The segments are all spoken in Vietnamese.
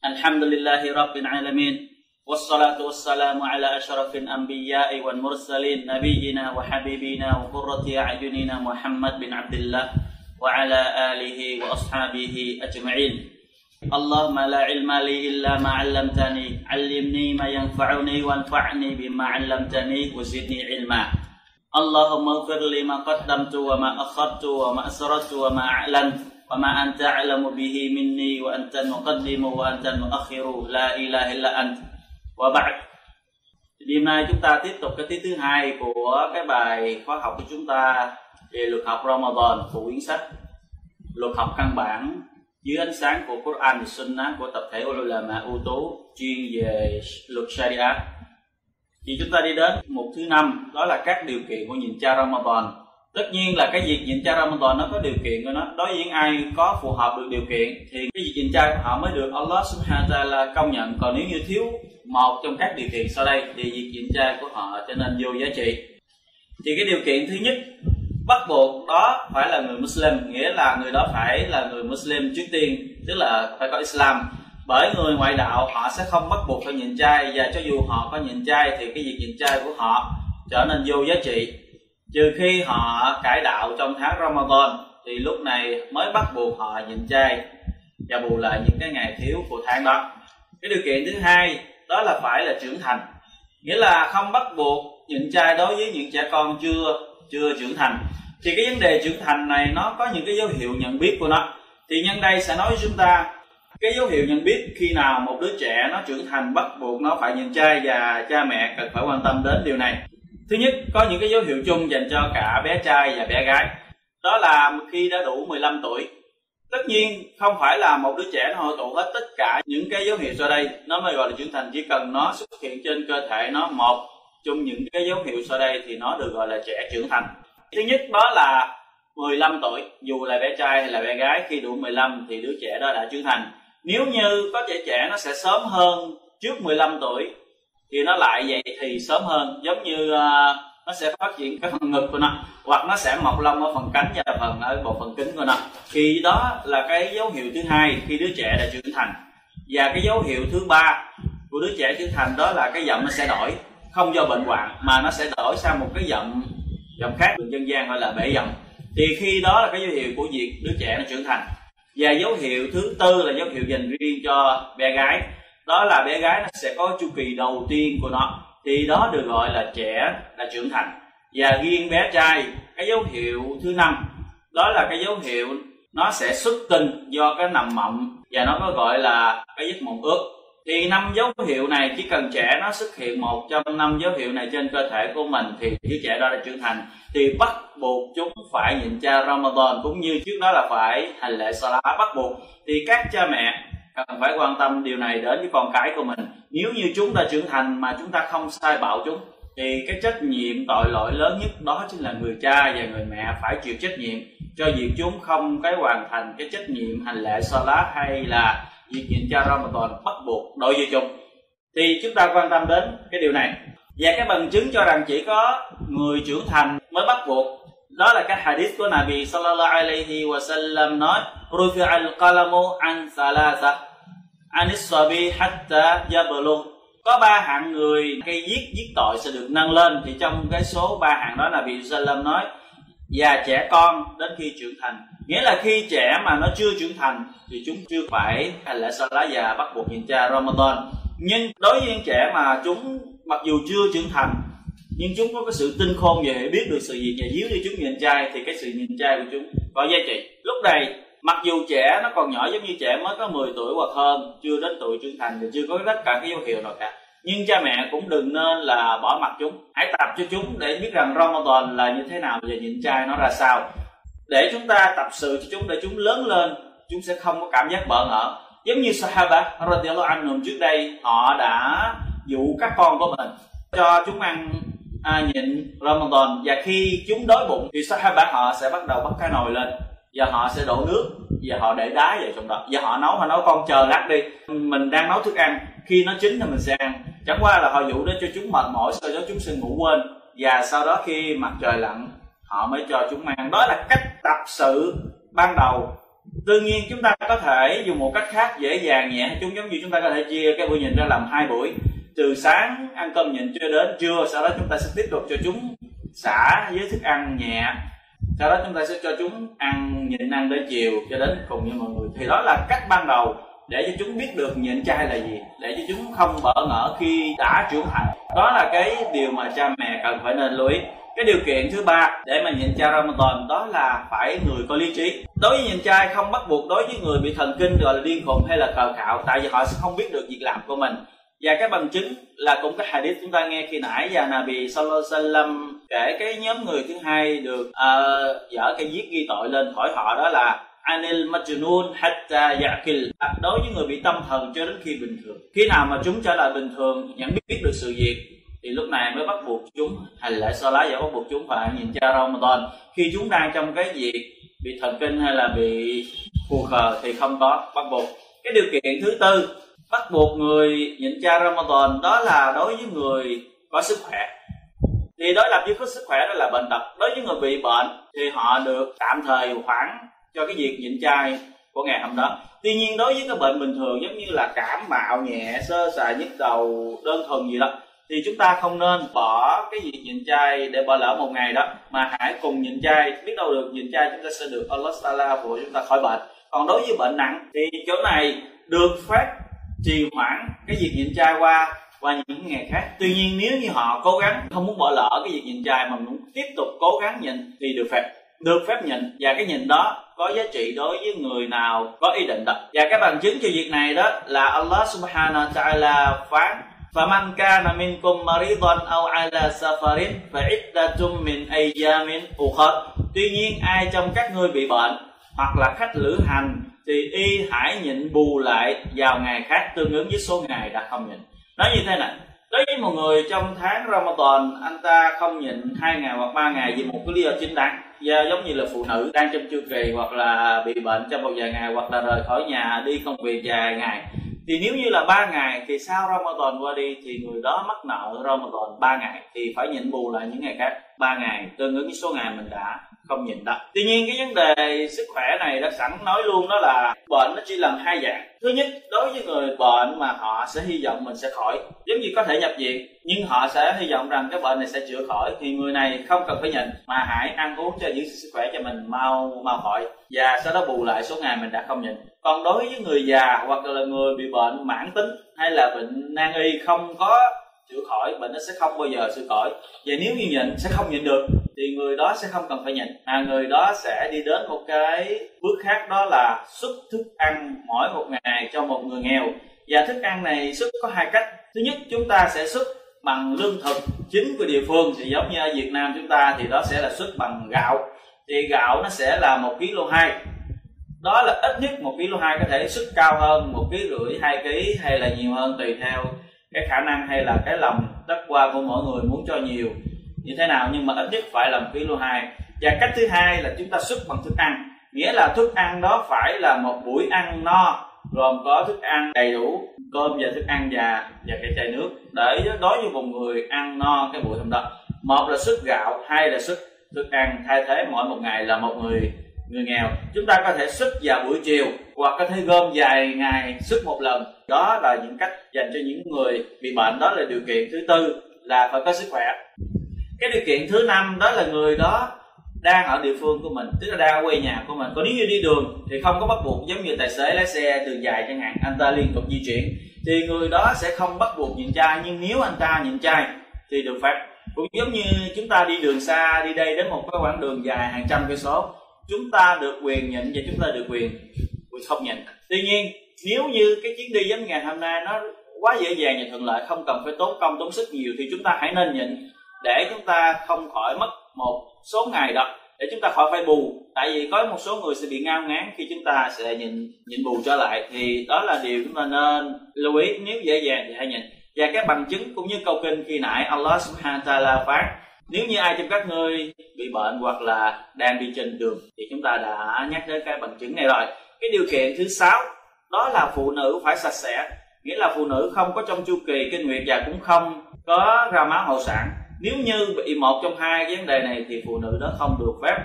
الحمد لله رب العالمين والصلاة والسلام على أشرف الأنبياء والمرسلين نبينا وحبيبنا وقرة أعيننا محمد بن عبد الله وعلى آله وأصحابه أجمعين. اللهم لا علم لي إلا ما علمتني علمني ما ينفعني وانفعني بما علمتني وزدني علما. اللهم اغفر لي ما قدمت وما أخرت وما أسررت وما أعلنت. وما أنت أعلم به مني وأنت المقدم وأنت المؤخر لا إله إلا أنت وبعد Đêm nay chúng ta tiếp tục cái tiết thứ hai của cái bài khóa học của chúng ta về luật học Ramadan của quyển sách luật học căn bản dưới ánh sáng của Quran và Sunnah của tập thể ulama ưu tú chuyên về luật Sharia. Thì chúng ta đi đến mục thứ năm đó là các điều kiện của nhìn cha Ramadan. Tất nhiên là cái việc nhịn chay Ramadan nó có điều kiện của nó. Đối với ai có phù hợp được điều kiện, thì cái việc nhịn chay của họ mới được Allah Subhanahu wa ta'ala công nhận. Còn nếu như thiếu một trong các điều kiện sau đây, thì việc nhịn chay của họ trở nên vô giá trị. Thì cái điều kiện thứ nhất, bắt buộc đó phải là người Muslim, nghĩa là người đó phải là người Muslim trước tiên, tức là phải có Islam bởi người ngoại đạo, họ sẽ không bắt buộc phải nhịn chay, và cho dù họ có nhịn chay, thì cái việc nhịn chay của họ trở nên vô giá trị trừ khi họ cải đạo trong tháng Ramadan, thì lúc này mới bắt buộc họ nhịn chay và bù lại những cái ngày thiếu của tháng đó. Cái điều kiện thứ hai, đó là phải là trưởng thành. Nghĩa là không bắt buộc nhịn chay đối với những trẻ con chưa chưa trưởng thành. Thì cái vấn đề trưởng thành này nó có những cái dấu hiệu nhận biết của nó. Thì nhân đây sẽ nói với chúng ta, cái dấu hiệu nhận biết khi nào một đứa trẻ nó trưởng thành bắt buộc nó phải nhịn chay và cha mẹ cần phải quan tâm đến điều này thứ nhất, có những cái dấu hiệu chung dành cho cả bé trai và bé gái. Đó là khi đã đủ 15 tuổi. Tất nhiên, không phải là một đứa trẻ nó hội tụ hết tất cả những cái dấu hiệu sau đây. Nó mới gọi là trưởng thành, chỉ cần nó xuất hiện trên cơ thể nó một trong những cái dấu hiệu sau đây thì nó được gọi là trẻ trưởng thành. Thứ nhất, đó là 15 tuổi. Dù là bé trai hay là bé gái, khi đủ 15 thì đứa trẻ đó đã trưởng thành. Nếu như có trẻ trẻ nó sẽ sớm hơn trước 15 tuổi thì nó lại vậy thì sớm hơn. Giống như uh, nó sẽ phát triển cái phần ngực của nó hoặc nó sẽ mọc lông ở phần cánh và phần ở bộ phận kính của nó. Thì đó là cái dấu hiệu thứ hai khi đứa trẻ đã trưởng thành. Và cái dấu hiệu thứ ba của đứa trẻ trưởng thành đó là cái giọng nó sẽ đổi. Không do bệnh hoạn mà nó sẽ đổi sang một cái giọng giọng khác được dân gian gọi là bể giọng. Thì khi đó là cái dấu hiệu của việc đứa trẻ nó trưởng thành. Và dấu hiệu thứ tư là dấu hiệu dành riêng cho bé gái đó là bé gái nó sẽ có chu kỳ đầu tiên của nó. Thì đó được gọi là trẻ là trưởng thành. Và riêng bé trai, cái dấu hiệu thứ năm, đó là cái dấu hiệu nó sẽ xuất tinh do cái nằm mộng và nó có gọi là cái giấc mộng ướt thì năm dấu hiệu này, chỉ cần trẻ nó xuất hiện một trong năm dấu hiệu này trên cơ thể của mình thì đứa trẻ đó đã trưởng thành. Thì bắt buộc chúng phải nhịn cha Ramadan, cũng như trước đó là phải hành lễ Salah bắt buộc. Thì các cha mẹ cần phải quan tâm điều này đến với con cái của mình. Nếu như chúng đã trưởng thành mà chúng ta không sai bảo chúng, thì cái trách nhiệm tội lỗi lớn nhất đó chính là người cha và người mẹ phải chịu trách nhiệm. Cho việc chúng không cái hoàn thành cái trách nhiệm hành lễ Salah hay là việc nhịn cha Ramadan bắt buộc đối với chúng, thì chúng ta quan tâm đến cái điều này. Và cái bằng chứng cho rằng chỉ có người trưởng thành mới bắt buộc, đó là cái hadith của Nabi sallallahu alaihi wasallam nói rufi al qalamu an salasa anisabi hatta yabalung có ba hạng người cái giết giết tội sẽ được nâng lên. Thì trong cái số ba hạng đó là bị Salam nói và trẻ con đến khi trưởng thành. Nghĩa là khi trẻ mà nó chưa trưởng thành thì chúng chưa phải hành lễ Salah và bắt buộc nhìn cha Ramadan. Nhưng đối với những trẻ mà chúng mặc dù chưa trưởng thành, nhưng chúng có cái sự tinh khôn về hiểu biết được sự việc và díu đi chúng nhìn trai, thì cái sự nhìn trai của chúng có giá trị. Lúc này mặc dù trẻ nó còn nhỏ giống như trẻ mới có 10 tuổi hoặc hơn chưa đến tuổi trưởng thành thì chưa có tất cả cái dấu hiệu nào cả. Nhưng cha mẹ cũng đừng nên là bỏ mặt chúng. Hãy tập cho chúng để biết rằng Ramadan là như thế nào và nhịn chay nó ra sao. Để chúng ta tập sự cho chúng để chúng lớn lên chúng sẽ không có cảm giác bỡ ngỡ. Giống như Sahaba radhiyallahu anhum trước đây họ đã dụ các con của mình cho chúng ăn à, nhịn Ramadan. Và khi chúng đói bụng thì Sahaba họ sẽ bắt đầu bắt cái nồi lên và họ sẽ đổ nước và họ để đá vào trong đó. Và họ nấu họ nấu con chờ lát đi. Mình đang nấu thức ăn, khi nó chín thì mình sẽ ăn. Chẳng qua là họ dụ để cho chúng mệt mỏi, sau đó chúng sẽ ngủ quên. Và sau đó khi mặt trời lặn, họ mới cho chúng ăn. Đó là cách tập sự ban đầu. Đương nhiên chúng ta có thể dùng một cách khác, dễ dàng, nhẹ. Chúng giống như chúng ta có thể chia cái buổi nhịn ra làm hai buổi. Từ sáng ăn cơm nhịn cho đến trưa, sau đó chúng ta sẽ tiếp tục cho chúng xả với thức ăn nhẹ sau đó chúng ta sẽ cho chúng ăn nhịn ăn đến chiều cho đến cùng như mọi người. Thì đó là cách ban đầu để cho chúng biết được nhịn chay là gì, để cho chúng không bỡ ngỡ khi đã trưởng thành. Đó là cái điều mà cha mẹ cần phải nên lưu ý. Cái điều kiện thứ ba để mà nhịn chay Ramadan, đó là phải người có lý trí. Đối với nhịn chay không bắt buộc đối với người bị thần kinh gọi là điên khùng hay là khờ khạo, tại vì họ sẽ không biết được việc làm của mình và cái bằng chứng là cũng cái hadith chúng ta nghe khi nãy và Nabi Sallallahu Alaihi Wasallam kể cái nhóm người thứ hai được uh, dở cái giết ghi tội lên khỏi họ đó là anil majnun hatta yakil. À, đối với người bị tâm thần cho đến khi bình thường. Khi nào mà chúng trở lại bình thường nhận biết, biết được sự việc thì lúc này mới bắt buộc chúng hành lễ so lá và bắt buộc chúng phải nhìn cha Ramadan. Khi chúng đang trong cái việc bị thần kinh hay là bị phù khờ thì không có bắt buộc. Cái điều kiện thứ tư bắt buộc người nhịn cha Ramadan đó là đối với người có sức khỏe. Thì đối lập với có sức khỏe đó là bệnh tật. Đối với người bị bệnh thì họ được tạm thời hoãn cho cái việc nhịn chay của ngày hôm đó. Tuy nhiên đối với cái bệnh bình thường giống như là cảm mạo nhẹ, sơ sài, nhức đầu, đơn thuần gì đó, thì chúng ta không nên bỏ cái việc nhịn chay để bỏ lỡ một ngày đó. Mà hãy cùng nhịn chay biết đâu được nhịn chay chúng ta sẽ được Allah Taala của chúng ta khỏi bệnh. Còn đối với bệnh nặng thì chỗ này được phép trì hoãn cái việc nhịn chay qua qua những ngày khác tuy nhiên nếu như họ cố gắng không muốn bỏ lỡ cái việc nhịn chay mà muốn tiếp tục cố gắng nhịn thì được phép được phép nhịn và cái nhìn đó có giá trị đối với người nào có ý định đó và cái bằng chứng cho việc này đó là Allah subhanahu wa ta'ala phán فمن كان منكم مريضا أو على سفر فعدة من أيام أخر Tuy nhiên ai trong các ngươi bị bệnh hoặc là khách lữ hành, thì y hãy nhịn bù lại vào ngày khác tương ứng với số ngày đã không nhịn. Nói như thế này, đối với một người trong tháng Ramadan, anh ta không nhịn hai ngày hoặc ba ngày vì một cái lý do chính đáng. Do giống như là phụ nữ đang trong chu kỳ hoặc là bị bệnh trong một vài ngày hoặc là rời khỏi nhà, đi công việc vài ngày. Thì nếu như là ba ngày thì sau Ramadan qua đi thì người đó mắc nợ Ramadan ba ngày thì phải nhịn bù lại những ngày khác ba ngày tương ứng với số ngày mình đã không nhìn đó tuy nhiên cái vấn đề sức khỏe này đã sẵn nói luôn, đó là bệnh nó chỉ làm hai dạng. Thứ nhất, đối với người bệnh mà họ sẽ hy vọng mình sẽ khỏi, giống như có thể nhập viện, nhưng họ sẽ hy vọng rằng cái bệnh này sẽ chữa khỏi, thì người này không cần phải nhịn, mà hãy ăn uống cho giữ sức khỏe cho mình, mau mau khỏi. Và sau đó bù lại số ngày mình đã không nhịn. Còn đối với người già hoặc là người bị bệnh mãn tính hay là bệnh nan y không có chữa khỏi, bệnh nó sẽ không bao giờ chữa khỏi. Và nếu như nhịn, sẽ không nhịn được thì người đó sẽ không cần phải nhịn. Mà người đó sẽ đi đến một cái bước khác, đó là xuất thức ăn mỗi một ngày cho một người nghèo. Và thức ăn này xuất có hai cách. Thứ nhất, chúng ta sẽ xuất bằng lương thực chính của địa phương. Thì giống như ở Việt Nam chúng ta thì đó sẽ là xuất bằng gạo. Thì gạo nó sẽ là một kg hai. Đó là ít nhất một kg hai có thể xuất cao hơn một kg rưỡi, hai kg hay là nhiều hơn tùy theo cái khả năng hay là cái lòng đất qua của mỗi người muốn cho nhiều như thế nào, nhưng mà ít nhất phải là một kg hai. Và cách thứ hai là chúng ta xuất bằng thức ăn. Nghĩa là thức ăn đó phải là một buổi ăn no, gồm có thức ăn đầy đủ, cơm và thức ăn và và cái chai nước. Để đối với một người ăn no cái buổi hôm đó, một là xuất gạo, hai là xuất thức ăn. Thay thế mỗi một ngày là một người người nghèo. Chúng ta có thể xuất vào buổi chiều, hoặc có thể gom vài ngày xuất một lần. Đó là những cách dành cho những người bị bệnh, đó là điều kiện thứ tư là phải có sức khỏe cái điều kiện thứ năm đó là người đó đang ở địa phương của mình, tức là đang ở quê nhà của mình. Còn nếu như đi đường thì không có bắt buộc giống như tài xế lái xe đường dài chẳng hạn, anh ta liên tục di chuyển, thì người đó sẽ không bắt buộc nhịn chai nhưng nếu anh ta nhịn chai thì được phép. Cũng giống như chúng ta đi đường xa, đi đây đến một cái quãng đường dài hàng trăm cây số, chúng ta được quyền nhịn và chúng ta được quyền quyền không nhịn. Tuy nhiên, nếu như cái chuyến đi giống ngày hôm nay nó quá dễ dàng và thuận lợi, không cần phải tốn công, tốn sức nhiều, thì chúng ta hãy nên nhịn để chúng ta không khỏi mất một số ngày đó, để chúng ta khỏi phải bù. Tại vì có một số người sẽ bị ngao ngán khi chúng ta sẽ nhìn nhìn bù trở lại. Thì đó là điều chúng ta nên lưu ý, nếu dễ dàng thì hãy nhìn. Và các bằng chứng cũng như câu kinh khi nãy, Allah subhanahu wa ta'ala phát, nếu như ai trong các ngươi bị bệnh hoặc là đang đi trên đường, thì chúng ta đã nhắc đến cái bằng chứng này rồi. Cái điều kiện thứ sáu, đó là phụ nữ phải sạch sẽ. Nghĩa là phụ nữ không có trong chu kỳ kinh nguyệt và cũng không có ra máu hậu sản nếu như bị một trong hai cái vấn đề này thì phụ nữ đó không được phép.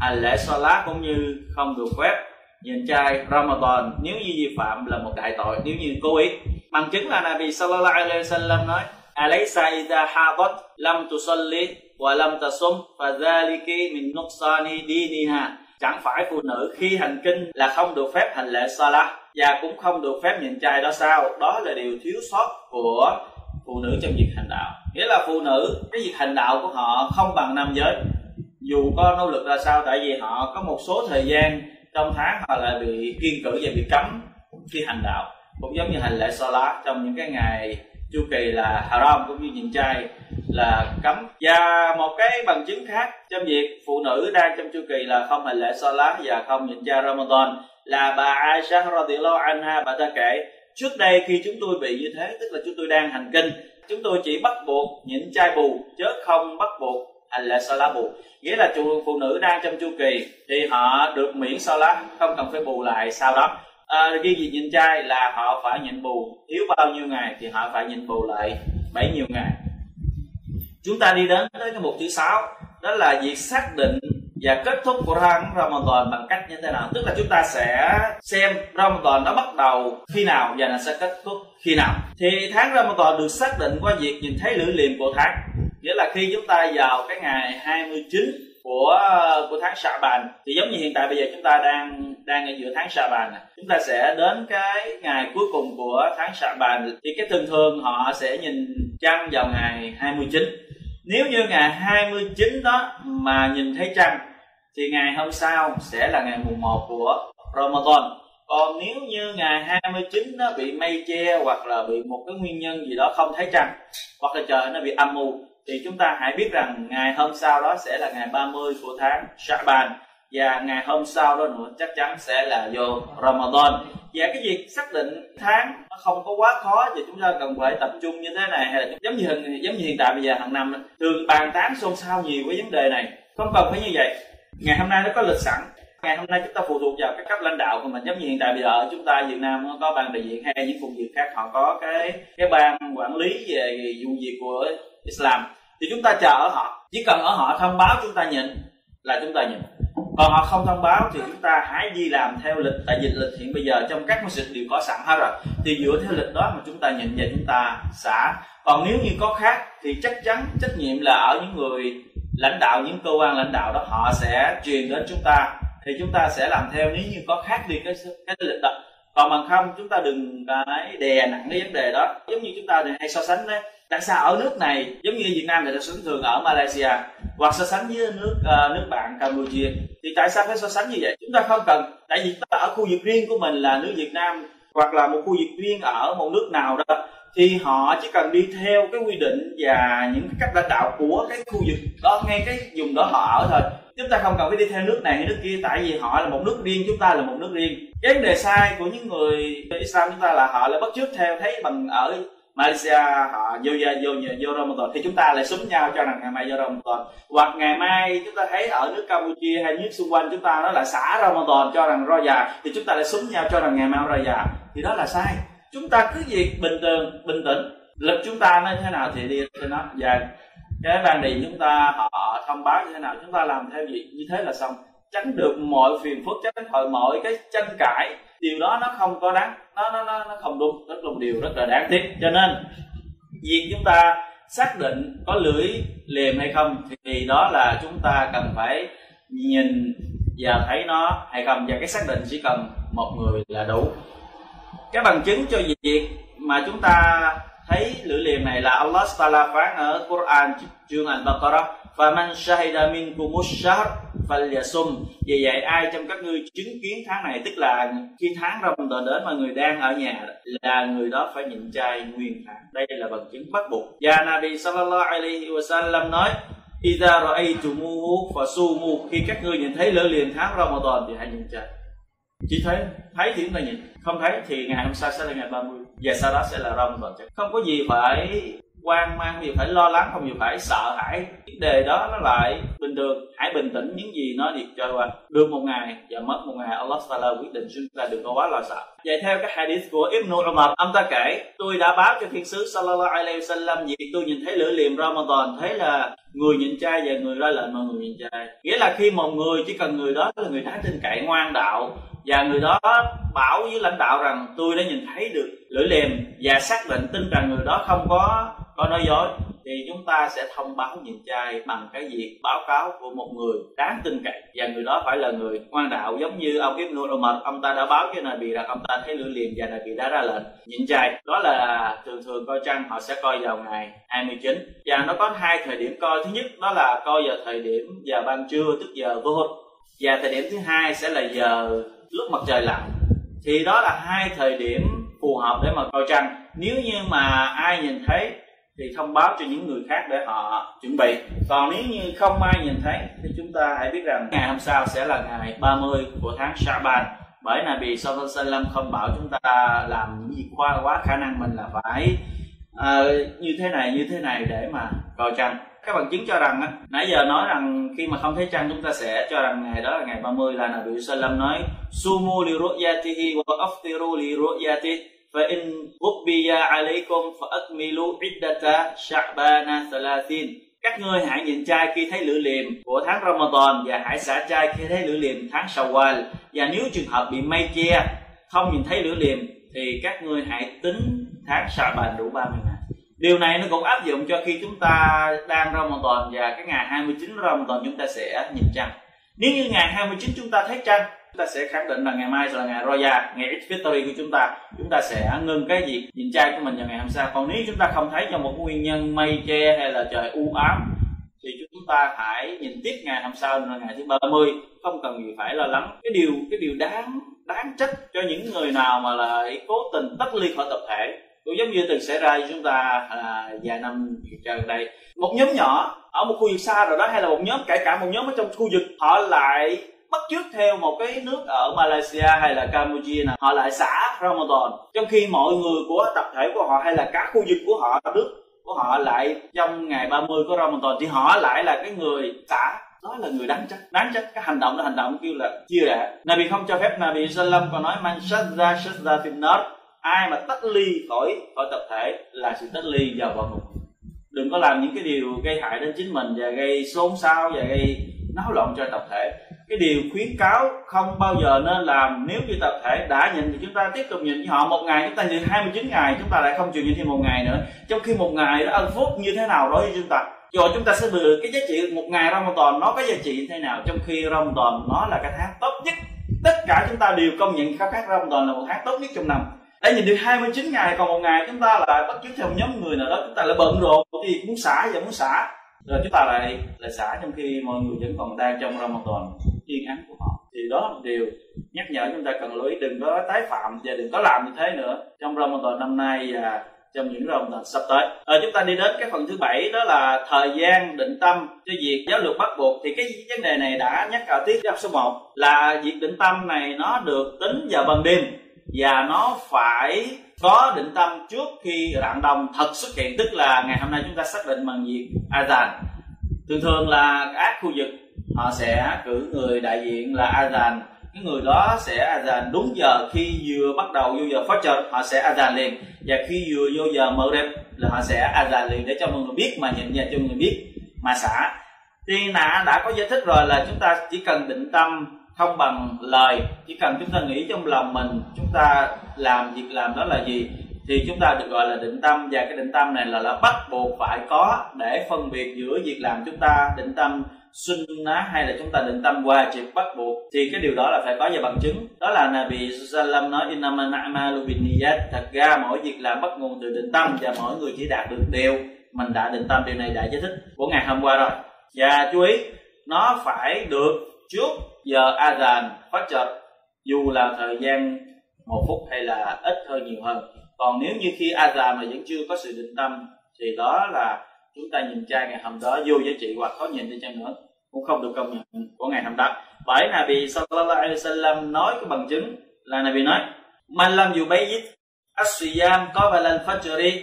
Hành lễ so lá cũng như không được phép. Nhìn trai Ramadan, nếu như vi phạm là một đại tội, nếu như cố ý. Bằng chứng là Nabi sallallahu alaihi wasallam nói, alaysa idha hadat, lam tusalli wa lam tasum fadhalika min nuqsani diniha. Chẳng phải phụ nữ khi hành kinh là không được phép hành lễ salat và cũng không được phép nhìn trai đó sao? Đó là điều thiếu sót của phụ nữ trong việc hành đạo. Nghĩa là phụ nữ, cái việc hành đạo của họ không bằng nam giới. Dù có nỗ lực ra sao, tại vì họ có một số thời gian trong tháng họ lại bị kiên cử và bị cấm khi hành đạo. Cũng giống như hành lễ salat, trong những cái ngày chu kỳ là haram cũng như nhịn chay, là cấm. Và một cái bằng chứng khác trong việc phụ nữ đang trong chu kỳ là không hành lễ salat và không nhịn chay Ramadan là bà Aisha radhiyallahu anha, bà ta kể trước đây khi chúng tôi bị như thế tức là chúng tôi đang hành kinh chúng tôi chỉ bắt buộc nhịn chai bù chứ không bắt buộc hành lễ lá bù. Nghĩa là phụ nữ đang trong chu kỳ thì họ được miễn salat không cần phải bù lại sau đó. À, ghi gì nhịn chay là họ phải nhịn bù. Thiếu bao nhiêu ngày thì họ phải nhịn bù lại bấy nhiêu ngày. Chúng ta đi đến tới cái mục thứ sáu đó là việc xác định và kết thúc của tháng Ramadan bằng cách như thế nào? Tức là chúng ta sẽ xem Ramadan nó bắt đầu khi nào và nó sẽ kết thúc khi nào. Thì tháng Ramadan được xác định qua việc nhìn thấy lưỡi liềm của tháng. Nghĩa là khi chúng ta vào cái ngày 29 của của tháng Sạ Bàn thì giống như hiện tại bây giờ chúng ta đang đang ở giữa tháng Sạ Bàn chúng ta sẽ đến cái ngày cuối cùng của tháng Sạ Bàn thì cái thường thường họ sẽ nhìn trăng vào ngày 29 nếu như ngày 29 đó mà nhìn thấy trăng thì ngày hôm sau sẽ là ngày mùng 1 của Ramadan. Còn nếu như ngày 29 nó bị mây che hoặc là bị một cái nguyên nhân gì đó không thấy trăng, hoặc là trời nó bị âm mù thì chúng ta hãy biết rằng ngày hôm sau đó sẽ là ngày 30 của tháng Sha'ban. Và ngày hôm sau đó nữa chắc chắn sẽ là vô Ramadan. Và cái việc xác định tháng nó không có quá khó thì chúng ta cần phải tập trung như thế này, hay là giống như hình giống như hiện tại bây giờ hàng năm thường bàn tán xôn xao nhiều với vấn đề này. Không cần phải như vậy ngày hôm nay nó có lịch sẵn. Ngày hôm nay chúng ta phụ thuộc vào các cấp lãnh đạo của mình. Giống như hiện tại bây giờ chúng ta, Việt Nam có ban đại diện hay những vùng việc khác, họ có cái cái ban quản lý về vụ việc của Islam. Thì chúng ta chờ ở họ. Chỉ cần ở họ thông báo chúng ta nhận là chúng ta nhận còn họ không thông báo thì chúng ta hãy đi làm theo lịch, tại vì lịch hiện bây giờ trong các masjid đều có sẵn hết rồi. Thì dựa theo lịch đó mà chúng ta nhận và chúng ta xả. Còn nếu như có khác thì chắc chắn trách nhiệm là ở những người lãnh đạo những cơ quan lãnh đạo đó họ sẽ truyền đến chúng ta. Thì chúng ta sẽ làm theo nếu như có khác đi cái cái lịch đó. Còn bằng không chúng ta đừng cái đè nặng cái vấn đề đó. Giống như chúng ta thì hay so sánh đấy. Tại sao ở nước này giống như Việt Nam thì ta sống thường ở Malaysia hoặc so sánh với nước uh, nước bạn Campuchia thì tại sao phải so sánh như vậy? Chúng ta không cần tại vì ta ở khu vực riêng của mình là nước Việt Nam hoặc là một khu vực riêng ở một nước nào đó, thì họ chỉ cần đi theo cái quy định và những cái cách lãnh đạo của cái khu vực đó, ngay cái vùng đó họ ở thôi. Chúng ta không cần phải đi theo nước này hay nước kia, tại vì họ là một nước riêng, chúng ta là một nước riêng. Cái vấn đề sai của những người Islam chúng ta là họ lại bắt chước theo, thấy bằng ở Malaysia họ vô vô vô, vô Ramadan. Thì chúng ta lại súng nhau cho rằng ngày mai vô Ramadan. Hoặc ngày mai chúng ta thấy ở nước Campuchia hay nước xung quanh chúng ta nó là xả Ramadan cho rằng ro già thì chúng ta lại súng nhau cho rằng ngày mai ro già. Thì đó là sai. Chúng ta cứ việc bình thường bình tĩnh. Lực chúng ta nó thế nào thì đi theo nó và cái ban điện chúng ta họ thông báo như thế nào chúng ta làm theo việc như thế là xong. Tránh được mọi phiền phức tránh khỏi mọi cái tranh cãi điều đó nó không có đáng nó nó nó, nó không đúng. Rất là một điều rất là đáng tiếc. Cho nên việc chúng ta xác định có lưỡi liềm hay không thì đó là chúng ta cần phải nhìn và thấy nó hay không. Và cái xác định chỉ cần một người là đủ. Cái bằng chứng cho việc mà chúng ta thấy lưỡi liềm này là Allah Taala phán ở Quran chương Al-Baqarah Faman shahida minkum ash Valyasum Vì vậy, ai trong các ngươi chứng kiến tháng này, Tức là khi tháng Ramadan đến mà người đang ở nhà, Là người đó phải nhịn chay nguyên tháng. Đây là bằng chứng bắt buộc. Và Nabi sallallahu alaihi wasallam nói, Iza ra'aytumuhu fasumu. Khi các ngươi nhìn thấy lửa liền tháng Ramadan thì hãy nhịn chay. Chỉ thấy thấy thì chúng ta nhìn không thấy thì ngày hôm sau sẽ là ngày 30 và sau đó sẽ là Ramadan không có gì phải quan mang gì phải lo lắng, không gì phải sợ hãi. Vấn đề đó nó lại bình thường, hãy bình tĩnh những gì nó đi trôi qua. Được một ngày và mất một ngày, Allah Taala quyết định chúng ta đừng có quá lo sợ. Vậy theo các hadith của Ibn Umar, ông ta kể, tôi đã báo cho thiên sứ sallallahu alaihi wasallam vì tôi nhìn thấy lửa liềm Ramadan, thấy là người nhịn chay và người ra lệnh mọi người nhịn chay nghĩa là khi một người, chỉ cần người đó là người đáng tin cậy ngoan đạo và người đó bảo với lãnh đạo rằng, tôi đã nhìn thấy được lưỡi liềm và xác định tin rằng người đó không có có nói dối thì chúng ta sẽ thông báo nhịn chai bằng cái việc báo cáo của một người đáng tin cậy. Và người đó phải là người ngoan đạo giống như ông Ibn Umar ông ta đã báo cho Nabi rằng ông ta thấy lửa liền và Nabi đã ra lệnh. Nhịn chai, đó là thường thường coi trăng họ sẽ coi vào ngày 29 và nó có hai thời điểm coi. Thứ nhất, đó là coi vào thời điểm giờ ban trưa, tức giờ vô và thời điểm thứ hai sẽ là giờ lúc mặt trời lặn. Thì đó là hai thời điểm phù hợp để mà coi trăng nếu như mà ai nhìn thấy thì thông báo cho những người khác để họ chuẩn bị. Còn nếu như không ai nhìn thấy thì chúng ta hãy biết rằng ngày hôm sau sẽ là ngày 30 của tháng Shaban. Bởi Nabi Sallallahu Alaihi Wasallam không bảo chúng ta làm những gì quá quá khả năng mình là phải uh, như thế này như thế này để mà coi trăng các bằng chứng cho rằng á, nãy giờ nói rằng khi mà không thấy trăng chúng ta sẽ cho rằng ngày đó là ngày 30 là Nabi Sallam nói sumu li ru'yatihi wa aftiru li ru'yatihi. فإن in gubbiya alaykum fa akmilu iddata các ngươi hãy nhịn chay khi thấy lửa liềm của tháng Ramadan và hãy xả chay khi thấy lửa liềm tháng Shawwal. Và nếu trường hợp bị mây che, không nhìn thấy lửa liềm, thì các ngươi hãy tính tháng Shawwal đủ 30 ngày. Điều này nó cũng áp dụng cho khi chúng ta đang Ramadan và cái ngày 29 Ramadan chúng ta sẽ nhìn trăng nếu như ngày 29 chúng ta thấy trăng chúng ta sẽ khẳng định là ngày mai là ngày Roya ngày X Victory của chúng ta. Chúng ta sẽ ngưng cái việc nhìn trai của mình vào ngày hôm sau. Còn nếu chúng ta không thấy trong một nguyên nhân mây che hay là trời u ám thì chúng ta hãy nhìn tiếp ngày hôm sau là ngày thứ 30 không cần gì phải lo lắng. Cái điều cái điều đáng đáng trách cho những người nào mà lại cố tình tách ly khỏi tập thể. Cũng giống như từng xảy ra với chúng ta à, vài năm gần đây. Một nhóm nhỏ ở một khu vực xa rồi đó hay là một nhóm kể cả một nhóm ở trong khu vực họ lại bắt chước theo một cái nước ở Malaysia hay là Campuchia nè, họ lại xả Ramadan. Trong khi mọi người của tập thể của họ hay là các khu vực của họ nước của họ lại trong ngày 30 của Ramadan thì họ lại là cái người xả. Đó là người đáng trách. Đáng trách cái hành động là hành động kêu là chia rẽ. Nabi không cho phép Nabi Sallam còn nói, man shadda shadda fin nar. Ai mà tách ly khỏi khỏi tập thể là sự tách ly vào vào ngục. Đừng có làm những cái điều gây hại đến chính mình và gây xôn xao và gây náo loạn cho tập thể cái điều khuyến cáo không bao giờ nên làm nếu như tập thể đã nhịn thì chúng ta tiếp tục nhịn với họ. Một ngày chúng ta nhịn 29 ngày, chúng ta lại không chịu nhịn thêm một ngày nữa. Trong khi một ngày đó ân phúc như thế nào đối với chúng ta? Rồi chúng ta sẽ được cái giá trị một ngày Ramadan nó có giá trị như thế nào? Trong khi Ramadan nó là cái tháng tốt nhất. Tất cả chúng ta đều công nhận khao khát Ramadan là một tháng tốt nhất trong năm. Đã nhìn được 29 ngày, còn một ngày chúng ta lại bắt chước theo nhóm người nào đó, chúng ta lại bận rộn thì muốn xả, giờ muốn xả. Rồi chúng ta lại lại xả trong khi mọi người vẫn còn đang trong Ramadan yên ắng của họ. Thì đó là một điều nhắc nhở chúng ta cần lưu ý đừng có tái phạm và đừng có làm như thế nữa. Trong Ramadan năm nay và trong những Ramadan sắp tới. À, chúng ta đi đến cái phần thứ bảy đó là thời gian định tâm cho việc giáo luật bắt buộc. Thì cái vấn đề này đã nhắc ở tiết học số 1 là việc định tâm này nó được tính vào ban đêm và nó phải có định tâm trước khi rạng đông thật xuất hiện. Tức là ngày hôm nay chúng ta xác định bằng việc Azan thường thường là các khu vực họ sẽ cử người đại diện là Azan. Cái người đó sẽ Azan đúng giờ khi vừa bắt đầu vô giờ phát trợ họ sẽ Azan liền. Và khi vừa vô giờ mở đêm là họ sẽ Azan liền để cho mọi người biết mà nhìn nhận cho mọi người biết mà xả. Thì nã đã có giải thích rồi là chúng ta chỉ cần định tâm không bằng lời, chỉ cần chúng ta nghĩ trong lòng mình chúng ta làm việc làm đó là gì? Thì chúng ta được gọi là định tâm, và cái định tâm này là là bắt buộc phải có để phân biệt giữa việc làm chúng ta định tâm sunnah hay là chúng ta định tâm qua wajib bắt buộc. Thì cái điều đó là phải có và bằng chứng. Đó là Nabi Sallam nói innamal a'malu binniyat. Thật ra mỗi việc làm bắt nguồn từ định tâm, và mỗi người chỉ đạt được điều mình đã định tâm, điều này đã giải thích của ngày hôm qua rồi. Và chú ý, nó phải được trước giờ Adhan phát chợt dù là thời gian một phút hay là ít hơn nhiều hơn còn nếu như khi Adhan mà vẫn chưa có sự định tâm, thì đó là chúng ta nhìn trai ngày hôm đó vô giá trị hoặc có nhìn đi chăng nữa, cũng không được công nhận của ngày hôm đó. Bởi Nabi sallallahu alaihi wasallam nói cái bằng chứng là Nabi nói, man lam yubayyit as-siyam qabla al-fajr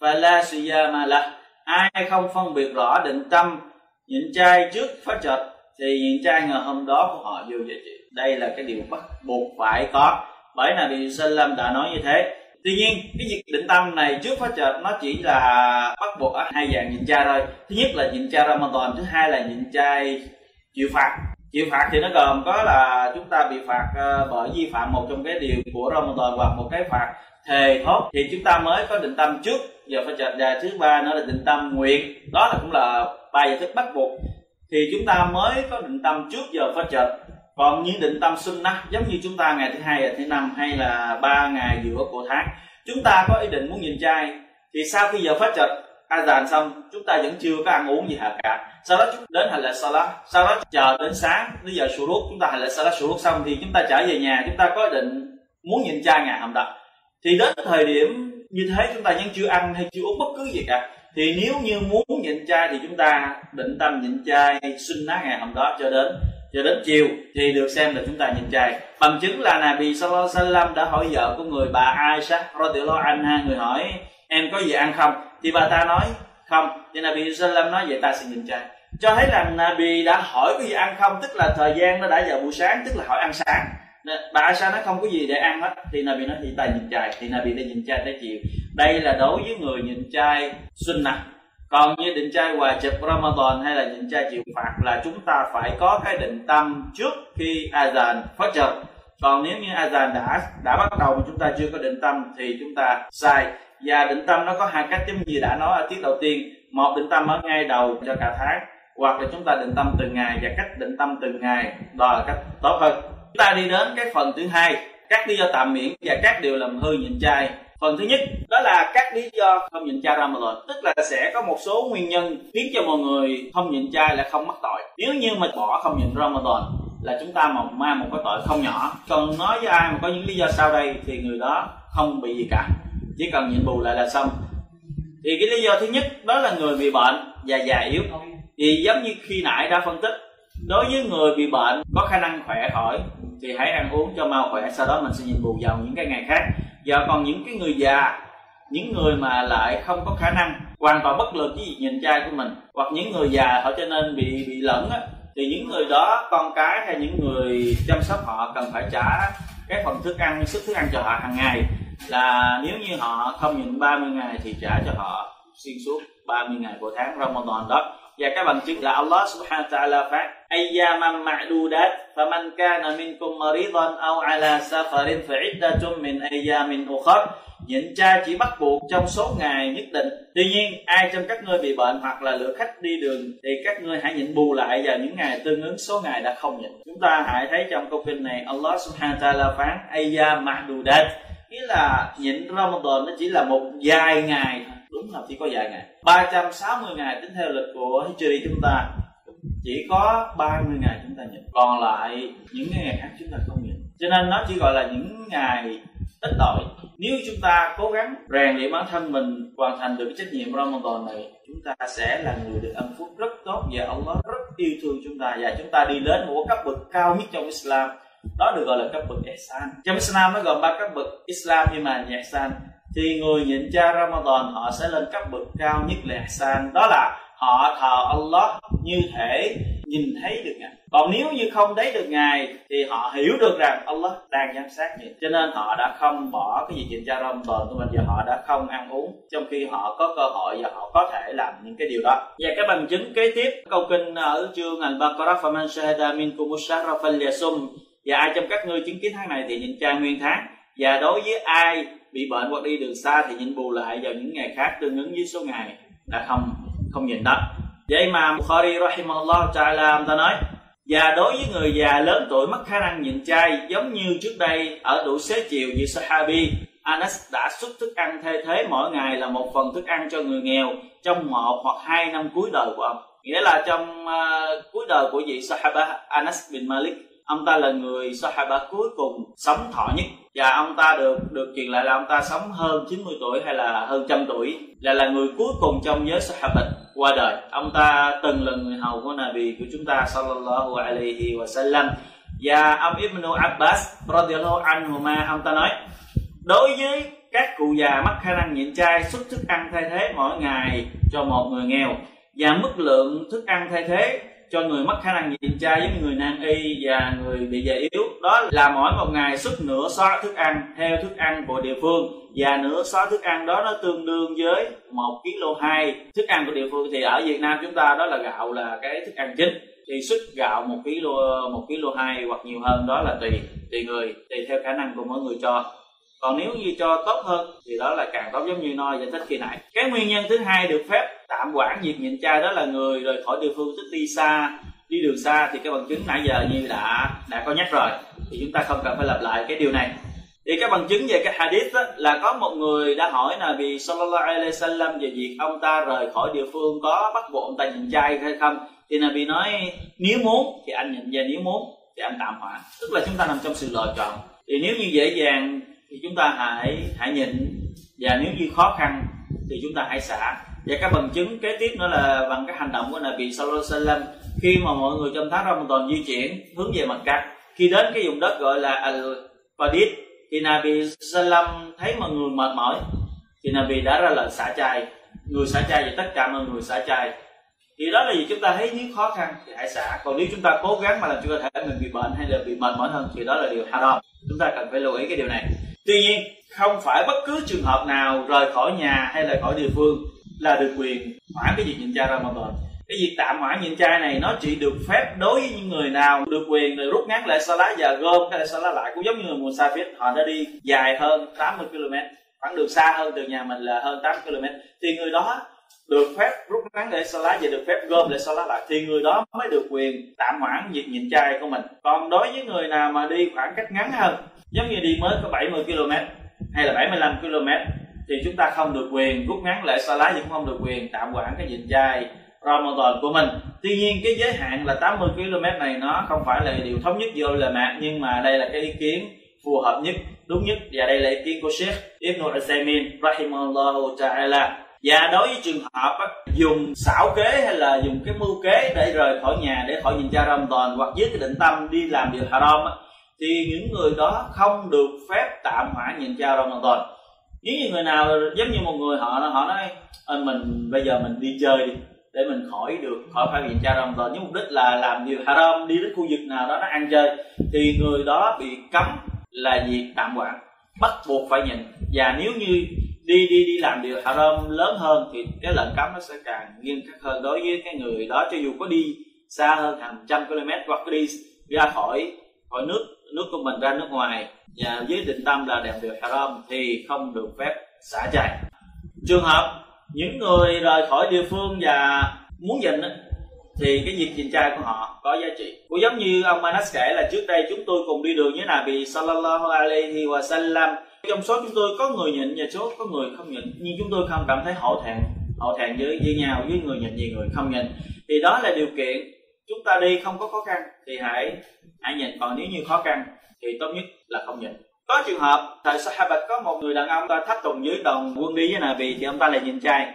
la siyama là ai không phân biệt rõ định tâm, nhịn trai trước phát chợt thì nhịn trai ngày hôm đó của họ vô giá trị. Đây là cái điều bắt buộc phải có. Bởi là Nabi Sallam đã nói như thế tuy nhiên, cái việc định tâm này trước phát chợt nó chỉ là bắt buộc ở hai dạng nhịn chay thôi. Thứ nhất là nhịn chay Ramadan, thứ hai là nhịn chay chịu phạt. Chịu phạt thì nó gồm có là chúng ta bị phạt ờ, bởi vi phạm một trong cái điều của Ramadan hoặc một cái phạt thề thốt. Thì chúng ta mới có định tâm trước. Giờ phải chợt và thứ ba nữa là định tâm nguyện. Đó là cũng là ba giải thức bắt buộc. Thì chúng ta mới có định tâm trước giờ phát chợt còn những định tâm sunnah giống như chúng ta ngày thứ hai ngày thứ năm hay là ba ngày giữa của tháng chúng ta có ý định muốn nhìn trai, thì sau khi giờ phát chợt azan xong, chúng ta vẫn chưa có ăn uống gì cả. Sau đó chúng đến hành lễ salat, sau đó chờ đến sáng đến giờ surut chúng ta hành lễ salat surut xong thì chúng ta trở về nhà, chúng ta có ý định muốn nhìn trai ngày hôm đó. Thì đến thời điểm như thế, chúng ta vẫn chưa ăn hay chưa uống bất cứ gì cả. Thì nếu như muốn nhịn chay thì chúng ta định tâm nhịn chay sinh ná ngày hôm đó cho đến cho đến chiều thì được xem là chúng ta nhìn trai bằng chứng là Nabi Sallallahu Alaihi Wasallam đã hỏi vợ của người bà Aisha radhiyallahu anha, người hỏi, em có gì ăn không? Thì bà ta nói, không. Thì Nabi Sallallahu nói, vậy ta sẽ nhìn trai cho thấy rằng Nabi đã hỏi có gì ăn không, tức là thời gian nó đã vào buổi sáng, tức là hỏi ăn sáng. Bà Aisha nói, không có gì để ăn hết. Thì Nabi nói, thì ta nhìn trai thì Nabi đã nhìn trai tới chiều. Đây là đối với người nhìn trai sunnah còn như định trai hòa chụp Ramadan hay là định trai chịu phạt là chúng ta phải có cái định tâm trước khi azan phát chợt còn nếu như azan đã đã bắt đầu mà chúng ta chưa có định tâm thì chúng ta sai. Và định tâm nó có hai cách giống như đã nói ở tiết đầu tiên. Một, định tâm ở ngay đầu cho cả tháng, hoặc là chúng ta định tâm từng ngày và cách định tâm từng ngày, đó là cách tốt hơn. Chúng ta đi đến cái phần thứ hai, các lý do tạm miễn và các điều làm hư nhịn chay phần thứ nhất, đó là các lý do không nhịn chay Ramadan tức là sẽ có một số nguyên nhân khiến cho mọi người không nhịn chay là không mắc tội. Nếu như mà bỏ không nhịn Ramadan là chúng ta mà mang một cái tội không nhỏ. Còn nói với ai mà có những lý do sau đây thì người đó không bị gì cả. Chỉ cần nhịn bù lại là xong. Thì cái lý do thứ nhất, đó là người bị bệnh và già yếu. Thì giống như khi nãy đã phân tích, đối với người bị bệnh có khả năng khỏe khỏi thì hãy ăn uống cho mau khỏe, sau đó mình sẽ nhịn bù vào những cái ngày khác và còn những cái người già, những người mà lại không có khả năng hoàn toàn bất lực với việc nhìn trai của mình, hoặc những người già họ cho nên bị bị lẫn á, thì những người đó, con cái hay những người chăm sóc họ cần phải trả cái phần thức ăn, sức thức ăn cho họ hàng ngày. Là nếu như họ không nhịn 30 ngày thì trả cho họ xuyên suốt 30 ngày của tháng Ramadan đó và các bằng chứng là Allah subhanahu wa ta'ala phát, ayyaman ma'dudat, faman kana minkum maridan aw ala safarin fa iddatun min ayyamin ukhra. Nhịn cha chỉ bắt buộc trong số ngày nhất định. Tuy nhiên, ai trong các ngươi bị bệnh hoặc là lựa khách đi đường thì các ngươi hãy nhịn bù lại vào những ngày tương ứng số ngày đã không nhịn. Chúng ta hãy thấy trong câu kinh này, Allah subhanahu wa ta'ala phán ayyam ma'dudat. Nghĩa là nhịn Ramadan nó chỉ là một vài ngày thôi đúng là chỉ có vài ngày. 360 ngày tính theo lịch của Hijri chúng ta, chỉ có 30 ngày chúng ta nhịn còn lại những cái ngày khác chúng ta không nhịn cho nên nó chỉ gọi là những ngày ít tội nếu chúng ta cố gắng rèn luyện bản thân mình, hoàn thành được cái trách nhiệm Ramadan này, chúng ta sẽ là người được ân phúc rất tốt và Allah rất yêu thương chúng ta. Và chúng ta đi đến một cấp bậc cao nhất trong Islam. Đó được gọi là cấp bậc ihsan trong Islam nó gồm ba cấp bậc Islam nhưng mà ihsan thì người nhịn cha Ramadan, họ sẽ lên cấp bậc cao nhất là ihsan đó là họ thờ Allah như thể nhìn thấy được ngài. Còn nếu như không thấy được ngài, thì họ hiểu được rằng Allah đang giám sát mình cho nên họ đã không bỏ cái gì nhịn cha Ramadan của mình, và họ đã không ăn uống, trong khi họ có cơ hội và họ có thể làm những cái điều đó. Và cái bằng chứng kế tiếp, câu kinh ở chương Al-Baqarah faman shahada minkum ash-shahra falyasum và ai trong các ngươi chứng kiến tháng này thì nhịn cha nguyên tháng. Và đối với ai bị bệnh hoặc đi đường xa thì nhịn bù lại vào những ngày khác tương ứng với số ngày đã không không nhịn đó. Vậy mà Bukhari rahimahullah ta'ala ông ta nói và đối với người già lớn tuổi mất khả năng nhịn chay giống như trước đây ở đủ xế chiều như Sahabi. Anas đã xuất thức ăn thay thế mỗi ngày là một phần thức ăn cho người nghèo trong một hoặc hai năm cuối đời của ông. Nghĩa là trong uh, cuối đời của vị Sahaba Anas bin Malik ông ta là người Sahaba cuối cùng sống thọ nhất và ông ta được được truyền lại là ông ta sống hơn 90 tuổi hay là hơn trăm tuổi, là là người cuối cùng trong giới Sahabat qua đời. Ông ta từng là người hầu của Nabi của chúng ta sallallahu alaihi wa sallam và ông Ibn Abbas radhiyallahu anhuma, ông ta nói, đối với các cụ già mất khả năng nhịn chay xuất thức ăn thay thế mỗi ngày cho một người nghèo và mức lượng thức ăn thay thế cho người mất khả năng nhịn chay với người nan y và người bị già yếu. Đó là mỗi một ngày xuất nửa xóa thức ăn theo thức ăn của địa phương. Và nửa xóa thức ăn đó nó tương đương với một kg hai thức ăn của địa phương. Thì ở Việt Nam chúng ta đó là gạo là cái thức ăn chính. Thì xuất gạo một kg một kg hai hoặc nhiều hơn đó là tùy tùy người, tùy theo khả năng của mỗi người cho còn nếu như cho tốt hơn thì đó là càng tốt giống như noi giải thích khi nãy. Cái nguyên nhân thứ hai được phép tạm quản việc nhịn chay đó là người rời khỏi địa phương tức đi xa đi đường xa thì cái bằng chứng nãy giờ như đã đã có nhắc rồi. Thì chúng ta không cần phải lặp lại cái điều này. Thì cái bằng chứng về cái hadith đó, là có một người đã hỏi là vì sallallahu alaihi wasallam về việc ông ta rời khỏi địa phương có bắt buộc ông ta nhịn chay hay không? Thì Nabi nói nếu muốn thì anh nhịn và nếu muốn thì anh tạm hoãn. Tức là chúng ta nằm trong sự lựa chọn. Thì nếu như dễ dàng thì chúng ta hãy hãy nhịn. Và nếu như khó khăn thì chúng ta hãy xả. Và các bằng chứng kế tiếp nữa là bằng cái hành động của Nabi Sallallahu Alaihi Wasallam. Khi mà mọi người trong tháng Ramadan di chuyển, hướng về mặt cắt khi đến cái vùng đất gọi là Al Qadid thì Nabi Sallam thấy mọi người mệt mỏi. Thì Nabi đã ra lệnh xả chay người xả chay và tất cả mọi người xả chay thì đó là gì? Chúng ta thấy nếu khó khăn thì hãy xả. Còn nếu chúng ta cố gắng mà làm cho cơ thể mình bị bệnh hay là bị mệt mỏi hơn thì đó là điều haram. Chúng ta cần phải lưu ý cái điều này tuy nhiên, không phải bất cứ trường hợp nào rời khỏi nhà hay là khỏi địa phương là được quyền hoãn cái việc nhịn chay Ramadan cái việc tạm hoãn nhịn chay này nó chỉ được phép đối với những người nào được quyền rồi rút ngắn lại salat và gom cái lại salat lại cũng giống như người mùa Musafir họ đã đi dài hơn 80 km khoảng đường xa hơn từ nhà mình là hơn 8 km thì người đó được phép rút ngắn để salat và được phép gom để salat lại, thì người đó mới được quyền tạm hoãn việc nhịn chay của mình. Còn đối với người nào mà đi khoảng cách ngắn hơn giống như đi mới có 70 km hay là 75 km thì chúng ta không được quyền rút ngắn lại salat lái cũng không được quyền tạm quản cái dịnh chai Ramadan của mình. Tuy nhiên cái giới hạn là 80 km này nó không phải là điều thống nhất vô lề mạc nhưng mà đây là cái ý kiến phù hợp nhất, đúng nhất. Và đây là ý kiến của Sheikh Ibn Uthaymeen rahimahullah ta'ala. Và đối với trường hợp á, dùng xảo kế hay là dùng cái mưu kế để rời khỏi nhà để khỏi nhìn cha Ramadan hoặc với cái định tâm đi làm điều haram á, thì những người đó không được phép tạm hoãn nhìn cha toàn. nếu như người nào giống như một người họ họ nói mình bây giờ mình đi chơi đi để mình khỏi được khỏi phải bị cha rồi, nhưng mục đích là làm điều haram đi đến khu vực nào đó nó ăn chơi thì người đó bị cấm là việc tạm quản bắt buộc phải nhìn và nếu như đi đi đi làm điều haram lớn hơn thì cái lệnh cấm nó sẽ càng nghiêm khắc hơn. Đối với cái người đó cho dù có đi xa hơn hàng trăm km hoặc có đi ra khỏi khỏi nước nước của mình ra nước ngoài. Và với định tâm là đẹp điều haram thì không được phép xả chạy trường hợp những người rời khỏi địa phương và muốn dịnh thì cái việc nhịn trai của họ có giá trị. Cũng giống như ông Manas kể là trước đây chúng tôi cùng đi đường với Nabi sallallahu alaihi wa sallam. Trong số chúng tôi có người nhịn và số có người không nhịn. Nhưng chúng tôi không cảm thấy hổ thẹn. Hổ thẹn với với nhau, với người nhịn và người không nhịn. Thì đó là điều kiện chúng ta đi không có khó khăn thì hãy hãy nhịn còn nếu như khó khăn thì tốt nhất là không nhịn có trường hợp, thời Sahabat có một người đàn ông ta thách tùng dưới đồng quân đi với Nabi thì ông ta lại nhìn trai.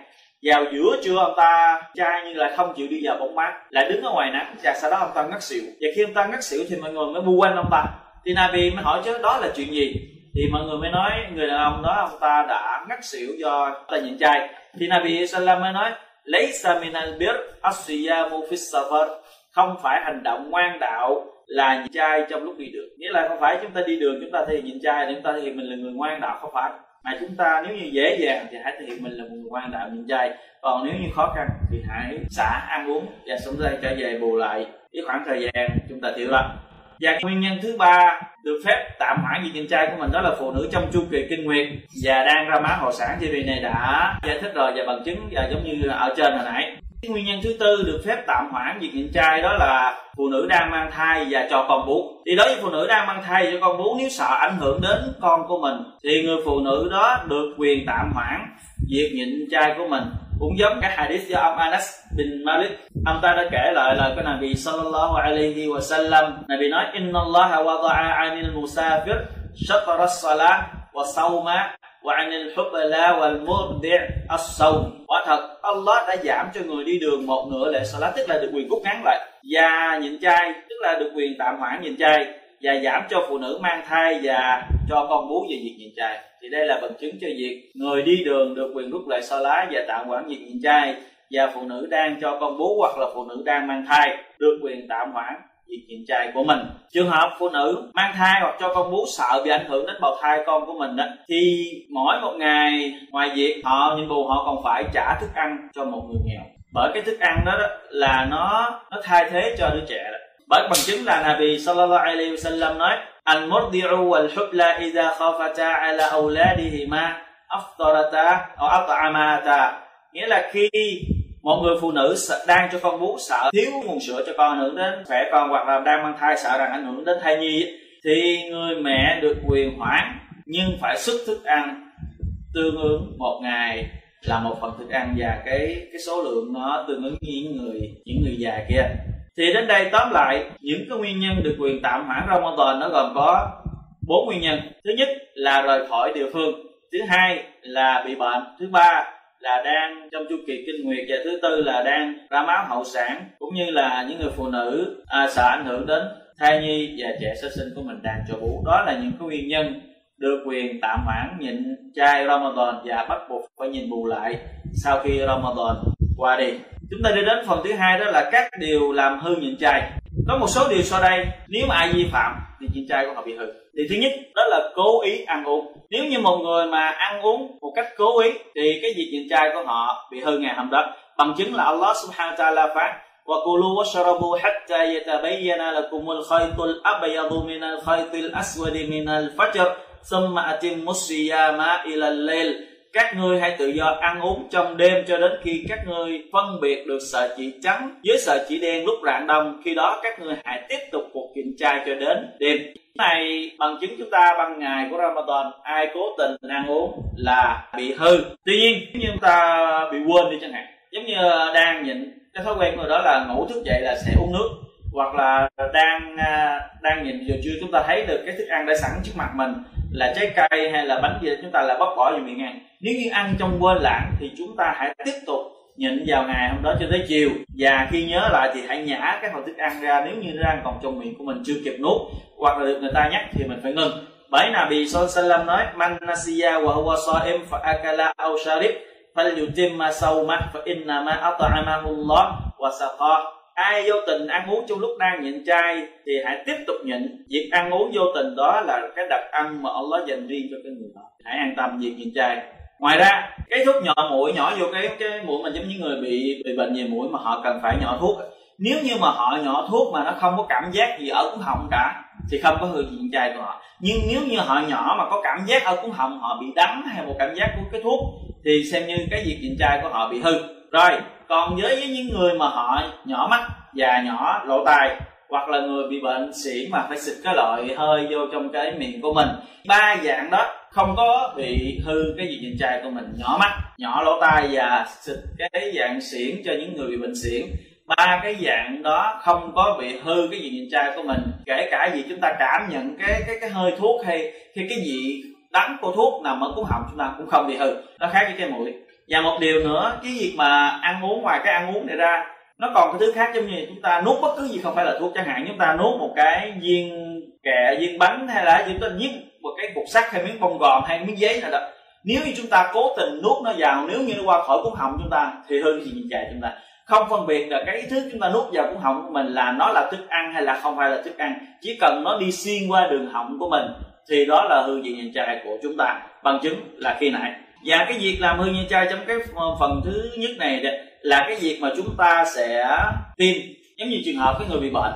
Vào giữa trưa ông ta trai như là không chịu đi vào bóng mát, lại đứng ở ngoài nắng và sau đó ông ta ngất xỉu. Và khi ông ta ngất xỉu thì mọi người mới bu quanh ông ta. Thì Nabi mới hỏi chứ đó là chuyện gì? Thì mọi người mới nói, người đàn ông đó ông ta đã ngất xỉu do ông ta nhịn chay thì Nabi Sallam mới nói lấy saminal bir asiyamu fis safar không phải hành động ngoan đạo là nhịn chay trong lúc đi đường. Nghĩa là không phải chúng ta đi đường chúng ta thì nhịn chay chúng ta thì mình là người ngoan đạo, không phải. Mà chúng ta nếu như dễ dàng thì hãy thể hiện mình là một người ngoan đạo nhịn chay còn nếu như khó khăn thì hãy xả ăn uống và sống dây trở về bù lại. Cái khoảng thời gian chúng ta thiếu lắm và nguyên nhân thứ ba được phép tạm hoãn việc nhịn chay của mình đó là phụ nữ trong chu kỳ kinh nguyệt và đang ra má hồ sản thì vì này đã giải thích rồi và bằng chứng và giống như ở trên hồi nãy nguyên nhân thứ tư được phép tạm hoãn việc nhịn chay đó là phụ nữ đang mang thai và cho con bú. Thì đối với phụ nữ đang mang thai cho con bú, nếu sợ ảnh hưởng đến con của mình, thì người phụ nữ đó được quyền tạm hoãn việc nhịn chay của mình. Cũng giống cái hadith do ông Anas bin Malik, ông ta đã kể lại lời của Nabi sallallahu alaihi wa sallam. Nabi nói inna Allah wada'a anil musafir shatara salah wa sawma Wa anil hubala wal murdi' as-sawm. Quả thật, Allah đã giảm cho người đi đường một nửa lệ salat, tức là được quyền rút ngắn lại. Và nhịn chay tức là được quyền tạm hoãn nhịn chay và giảm cho phụ nữ mang thai và cho con bú về việc nhịn chay thì đây là bằng chứng cho việc người đi đường được quyền rút lại so lá và tạm hoãn việc nhịn chay và phụ nữ đang cho con bú hoặc là phụ nữ đang mang thai được quyền tạm hoãn việc chuyện trai của mình. Trường hợp phụ nữ mang thai hoặc cho con bú sợ bị ảnh hưởng đến bào thai con của mình đó thì mỗi một ngày ngoài việc họ nhiệm vụ họ còn phải trả thức ăn cho một người nghèo. Bởi cái thức ăn đó, đó là nó nó thay thế cho đứa trẻ đó. Bởi bằng chứng là Nabi sallallahu alaihi wasallam nói al murdi'u wal hubla idha khafata ala awladihima aftarata aw at'amata. Nghĩa là khi một người phụ nữ đang cho con bú sợ thiếu nguồn sữa cho con ảnh hưởng đến khỏe con hoặc là đang mang thai sợ rằng ảnh hưởng đến thai nhi thì người mẹ được quyền hoãn, nhưng phải xuất thức ăn tương ứng một ngày là một phần thức ăn và cái cái số lượng nó tương ứng với những người những người già kia. Thì đến đây tóm lại, những cái nguyên nhân được quyền tạm hoãn Ramadan nó gồm có bốn nguyên nhân. Thứ nhất là rời khỏi địa phương. Thứ hai là bị bệnh. Thứ ba là đang trong chu kỳ kinh nguyệt và thứ tư là đang ra máu hậu sản cũng như là những người phụ nữ à, sợ ảnh hưởng đến thai nhi và trẻ sơ sinh của mình đang cho bú. Đó là những cái nguyên nhân được quyền tạm hoãn nhịn chay Ramadan và bắt buộc phải nhìn bù lại sau khi Ramadan qua đi. Chúng ta đi đến phần thứ hai đó là các điều làm hư nhịn chay có một số điều sau đây nếu mà ai vi phạm thì nhịn chay của họ bị hư thì thứ nhất đó là cố ý ăn uống nếu như một người mà ăn uống một cách cố ý thì cái việc nhịn chay của họ bị hư ngày hôm đó bằng chứng là Allah subhanahu wa ta'ala phán وكلوا واشربوا حتى يتبين لكم الخيط الأبيض من الخيط الأسود من الفجر ثم أتموا الصيام إلى الليل các ngươi hãy tự do ăn uống trong đêm cho đến khi các ngươi phân biệt được sợi chỉ trắng với sợi chỉ đen lúc rạng đông. Khi đó các ngươi hãy tiếp tục cuộc kiểm tra cho đến đêm. Này, bằng chứng chúng ta ban ngày của Ramadan, ai cố tình ăn uống là bị hư. Tuy nhiên, nếu chúng ta bị quên đi chẳng hạn, giống như đang nhịn cái thói quen người đó là ngủ thức dậy là sẽ uống nước, hoặc là đang à, đang nhìn giờ trưa chúng ta thấy được cái thức ăn đã sẵn trước mặt mình là trái cây hay là bánh gì chúng ta lại bóc bỏ vào miệng ăn nếu như ăn trong quên lãng thì chúng ta hãy tiếp tục nhịn vào ngày hôm đó cho tới chiều. Và khi nhớ lại thì hãy nhả cái phần thức ăn ra nếu như đang còn trong miệng của mình chưa kịp nuốt hoặc là được người ta nhắc thì mình phải ngừng. Bởi Nabi Sallam nói, man nasiya wa huwa sa'im fa akala aw sharib falyutimma sawmah fa inna ma at'amahu Allah wa saqah ai vô tình ăn uống trong lúc đang nhịn chay thì hãy tiếp tục nhịn. Việc ăn uống vô tình đó là cái đặc ăn mà Allah dành riêng cho cái người đó. Hãy an tâm việc nhịn chay ngoài ra, cái thuốc nhỏ mũi, nhỏ vô cái cái mũi mà giống như người bị bị bệnh về mũi mà họ cần phải nhỏ thuốc nếu như mà họ nhỏ thuốc mà nó không có cảm giác gì, ở cuống họng cả, thì không có hư chuyện chai của họ. Nhưng nếu như họ nhỏ mà có cảm giác ở cuống họng họ bị đắng hay một cảm giác của cái thuốc, thì xem như cái việc nhịn chai của họ bị hư. Rồi, còn với những người mà họ nhỏ mắt và nhỏ lỗ tai, hoặc là người bị bệnh xỉn mà phải xịt cái loại hơi vô trong cái miệng của mình, ba dạng đó không có bị hư cái gì nhìn trai của mình. Nhỏ mắt, nhỏ lỗ tai và xịt cái dạng xỉn cho những người bị bệnh xỉn ba cái dạng đó không có bị hư cái gì nhìn trai của mình. Kể cả gì chúng ta cảm nhận cái cái cái hơi thuốc hay khi cái gì đắng của thuốc nằm ở cuống họng chúng ta cũng không bị hư. Nó khác với cái mũi. Và một điều nữa, cái việc mà ăn uống, ngoài cái ăn uống này ra, nó còn cái thứ khác giống như chúng ta nuốt bất cứ gì không phải là thuốc. Chẳng hạn chúng ta nuốt một cái viên kẹ viên bánh hay là chúng ta nhét một cái cục sắt hay miếng bông gòn hay miếng giấy nào đó. Nếu như chúng ta cố tình nuốt nó vào, nếu như nó qua khỏi cuốn họng chúng ta, thì hư gì nhìn chạy chúng ta. Không phân biệt là cái thứ chúng ta nuốt vào cuốn họng của mình là nó là thức ăn hay là không phải là thức ăn. Chỉ cần nó đi xuyên qua đường họng của mình, thì đó là hư vị nhìn chai của chúng ta. Bằng chứng là khi nãy. Và cái việc làm hư nhiên trai trong cái ờ, phần thứ nhất này là cái việc mà chúng ta sẽ tiêm giống như trường hợp cái người bị bệnh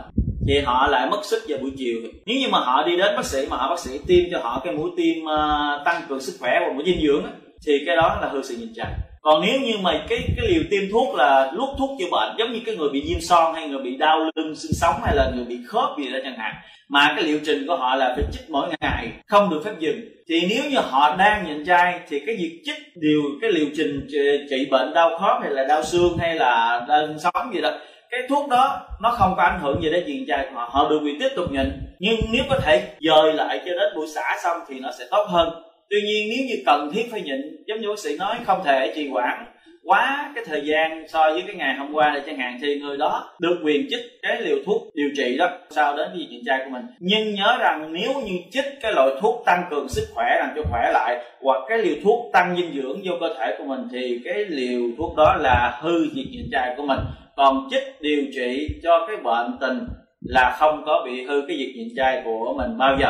thì họ lại mất sức vào buổi chiều. Nếu như mà họ đi đến bác sĩ mà họ bác sĩ tiêm cho họ cái mũi tiêm uh, tăng cường sức khỏe và mũi dinh dưỡng á, thì cái đó là hư sự nhìn trai còn nếu như mà cái cái liều tiêm thuốc là lúc thuốc chữa bệnh giống như cái người bị viêm son hay người bị đau lưng xương sống hay là người bị khớp gì đó chẳng hạn mà cái liệu trình của họ là phải chích mỗi ngày không được phép dừng. Thì nếu như họ đang nhịn chay thì cái việc chích điều cái liệu trình ờ, trị bệnh đau khớp hay là đau xương hay là đau sống gì đó cái thuốc đó, nó không có ảnh hưởng gì đến chuyện trai của họ họ được quyền tiếp tục nhịn. Nhưng nếu có thể dời lại cho đến buổi xả xong thì nó sẽ tốt hơn. Tuy nhiên, nếu như cần thiết phải nhịn, giống như bác sĩ nói, không thể trì hoãn quá cái thời gian so với cái ngày hôm qua là chẳng hạn, thì người đó được quyền chích cái liều thuốc điều trị đó sao đến việc nhịn trai của mình. Nhưng nhớ rằng nếu như chích cái loại thuốc tăng cường sức khỏe, làm cho khỏe lại, hoặc cái liều thuốc tăng dinh dưỡng vô cơ thể của mình, thì cái liều thuốc đó là hư việc nhịn chay của mình còn chích điều trị cho cái bệnh tình là không có bị hư cái việc nhịn chay của mình bao giờ.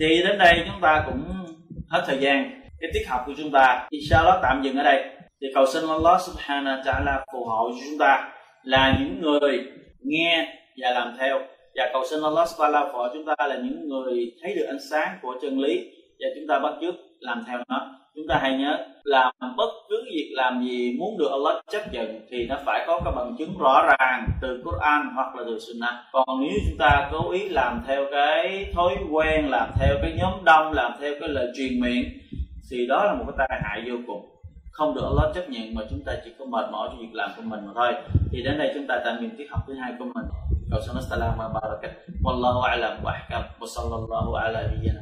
Thì đến đây chúng ta cũng hết thời gian. Cái tiết học của chúng ta, inshallah tạm dừng ở đây. Thì cầu xin Allah subhanahu wa ta'ala phù hộ cho chúng ta là những người nghe và làm theo. Và cầu xin Allah subhanahu phù hộ chúng ta là những người thấy được ánh sáng của chân lý và chúng ta bắt chước làm theo nó chúng ta hãy nhớ, làm bất cứ việc làm gì muốn được Allah chấp nhận thì nó phải có cái bằng chứng rõ ràng từ Quran hoặc là từ Sunnah. Còn nếu chúng ta cố ý làm theo cái thói quen, làm theo cái nhóm đông, làm theo cái lời truyền miệng, thì đó là một cái tai hại vô cùng. Không được Allah chấp nhận mà chúng ta chỉ có mệt mỏi cho việc làm của mình mà thôi. Thì đến đây chúng ta tạm dừng tiết học thứ hai của mình. Cầu xin assalamu alaikum wallahu a'lam wa ahkam. Wa sallallahu ala nabiyyina